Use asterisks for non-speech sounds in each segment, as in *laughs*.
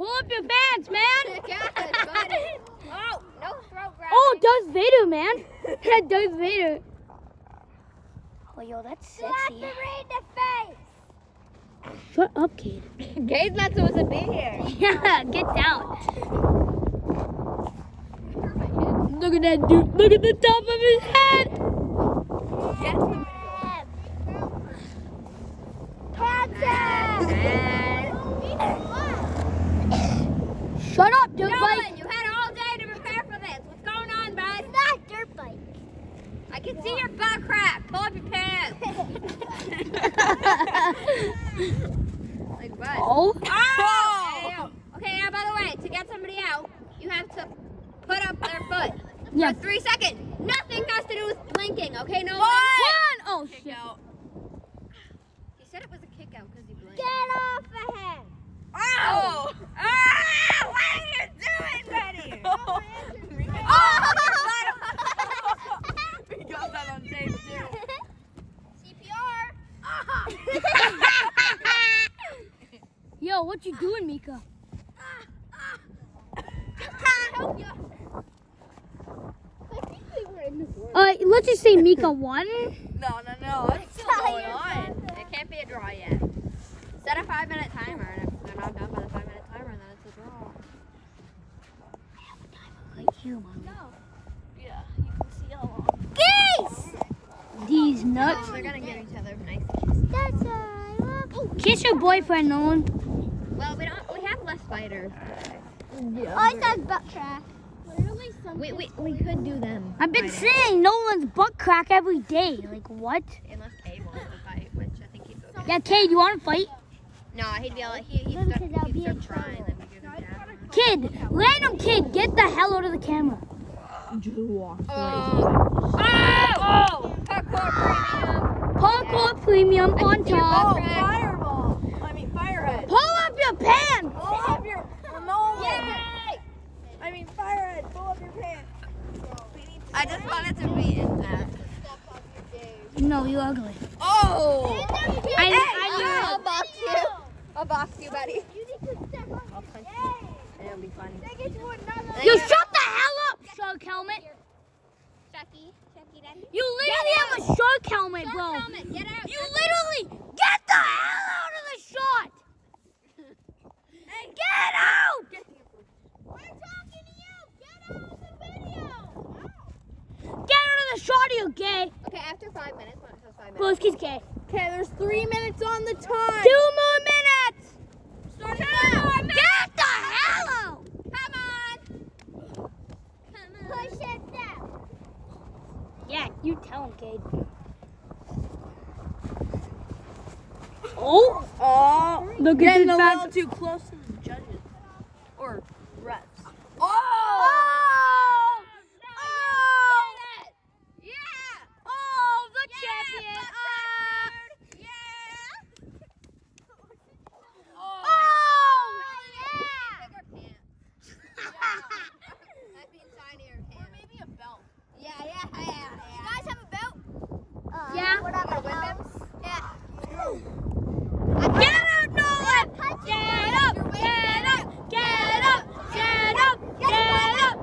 Pull up your pants, man. *laughs* Oh, no throat grabbing. Oh, Darth Vader, man. Yeah, Darth Vader. Oh, yo, that's You have to sexy. read the face. Shut up, kid. Gabe's not supposed to be here. *laughs* Yeah, get down. Look at that dude. Look at the top of his head. Shut up, dude. Nolan, you had all day to prepare for this. What's going on, bud? It's Not dirt bike. I can see your butt crack. Pull up your pants. *laughs* like what? Oh. Oh! Okay, now by the way, to get somebody out, you have to put up their foot Yeah. for three seconds. Nothing has to do with blinking, okay? No. One. One. Oh, shit. He said it was a kick out because he blinked. Get off of him. Oh! Ah! What are you doing, buddy? Oh! We got that on tape too. CPR. Yo, what you doing, Mika? Uh, let's just say Mika won. No, no, no. It's still going on. It can't be a draw yet. Set a five minute timer, and if they're not done by the five minute timer, then it's a draw. Like you, Mom. Yeah, you can see how long. Geese! These nuts. Oh, they're gonna give each other nice kisses. That's I love. Oh, kiss your boyfriend, Nolan. Well, we don't. We have less fighters. Oh, I said butt crack. Literally something. We, we, we could do them. I've been fighting. seeing Nolan's butt crack every day. Like, what? Unless Cade wants to fight, which I think he's okay. Yeah, Cade, you want to fight? No, he'd be like, he, he'd Maybe start, 'cause I'll he'd be start in then we give him jab. Kid, random kid, get the hell out of the camera. Oh! Ah, oh! Parkour premium! Parkour premium on top. butt. fireball. I mean, firehead. Pull up your pants. Pull up your. No. Yay! I mean, firehead. Pull up your pants. I just wanted to be in that. No, you ugly. Oh! I, Hey, I I'll box you. I'll box you, buddy. You need to step up. I'll punch you. It'll be funny. Take it. You shut the hell up, shark helmet. Chucky. Chucky, daddy. You literally have a shark helmet, get out. You literally get the hell out of the shot. *laughs* Get out! We're talking to you. Get out of the video. Get out of the shot, you gay. Okay, after five minutes, five minutes. Broski's gay. Okay, there's three minutes on the time. Two more minutes. Starting Two now. more minutes. Get the hell out. Come on. Come on. Push it down. Yeah, you tell him, Cade. Oh, Oh, look at getting this a back. little too close to the judges or refs. Oh! Oh! Oh! Yeah! Oh, the Yeah, champion. butt Uh, Yeah! oh! Bigger pants. *laughs* That means tinier pants. Maybe a belt. Yeah, yeah, yeah, yeah. You guys have a belt? Uh, Yeah. What about With the them? Yeah. Get out, Nolan! Get up! Get up! Get up! Get up! Get up!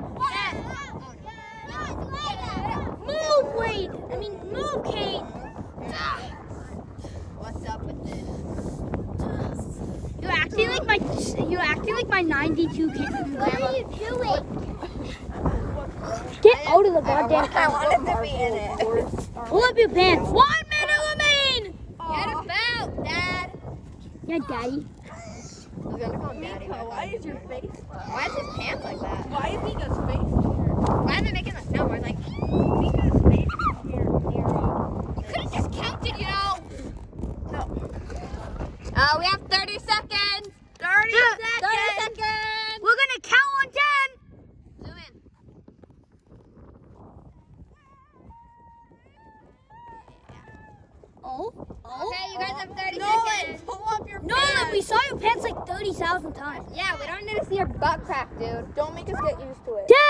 Move, Wade! I mean, move, Kate! What's up with this? You're acting like my you're acting like my 92 kid from What grandma. are you doing? Get out of the goddamn I camera. wanted to be in it. Pull up your pants. One minute remain. Get a belt, Dad. Yeah, daddy. I was gonna call him Daddy. Why is your face? Why is his pants like that? Why is Mika's face here? Why is it making the no? We're like, Mika's face is here near. Uh, you could have just counted, you know. no. Uh, we have 30 seconds. 30 30 seconds. We're gonna count on ten. Zoom in. Oh, oh. Okay, you guys have 30 Nolan, seconds. pull up your Nolan, pants. we saw your pants like 30,000 times. Yeah, we don't need to see your butt crack, dude. Don't make us get used to it. Ten,